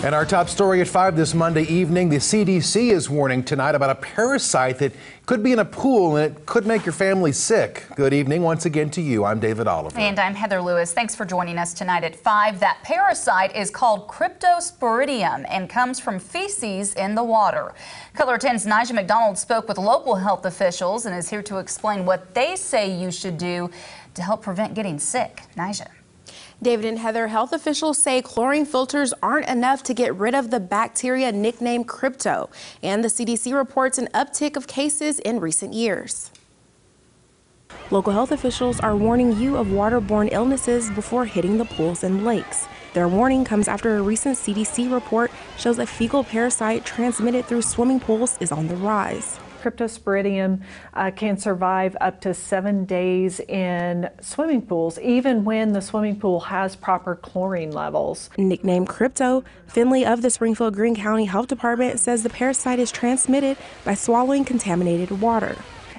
And our top story at 5 this Monday evening the CDC is warning tonight about a parasite that could be in a pool and it could make your family sick. Good evening once again to you. I'm David Oliver. And I'm Heather Lewis. Thanks for joining us tonight at 5. That parasite is called Cryptosporidium and comes from feces in the water. KOLR 10's Nija McDonald spoke with local health officials and is here to explain what they say you should do to help prevent getting sick. Nija. David and Heather, health officials say chlorine filters aren't enough to get rid of the bacteria nicknamed crypto, and the CDC reports an uptick of cases in recent years. Local health officials are warning you of waterborne illnesses before hitting the pools and lakes. Their warning comes after a recent CDC report shows a fecal parasite transmitted through swimming pools is on the rise. Cryptosporidium uh, can survive up to seven days in swimming pools, even when the swimming pool has proper chlorine levels. Nicknamed Crypto, Finley of the Springfield Greene County Health Department says the parasite is transmitted by swallowing contaminated water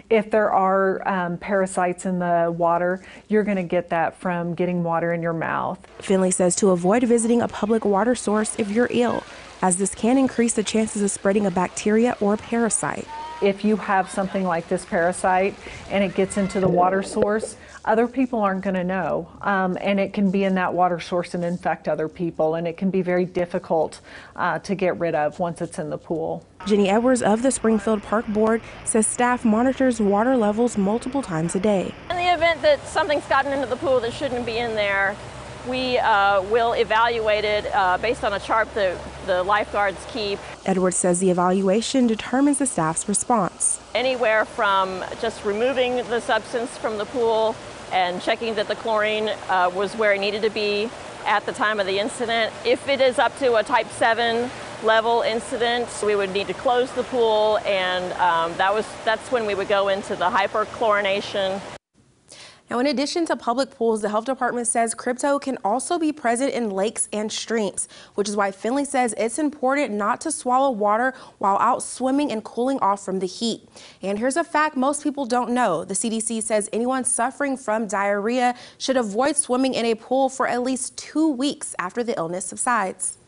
if there are um, parasites in the water, you're going to get that from getting water in your mouth. Finley says to avoid visiting a public water source if you're ill, as this can increase the chances of spreading a bacteria or a parasite if you have something like this parasite and it gets into the water source, other people aren't going to know. Um, and it can be in that water source and infect other people. And it can be very difficult uh, to get rid of once it's in the pool. Jenny Edwards of the Springfield Park Board says staff monitors water levels multiple times a day. In the event that something's gotten into the pool that shouldn't be in there, we uh, will evaluate it uh, based on a chart that the lifeguards keep. Edwards says the evaluation determines the staff's response. Anywhere from just removing the substance from the pool and checking that the chlorine uh, was where it needed to be at the time of the incident. If it is up to a type 7 level incident, we would need to close the pool and um, that was, that's when we would go into the hyperchlorination now, in addition to public pools, the health department says crypto can also be present in lakes and streams, which is why Finley says it's important not to swallow water while out swimming and cooling off from the heat. And here's a fact most people don't know. The CDC says anyone suffering from diarrhea should avoid swimming in a pool for at least two weeks after the illness subsides.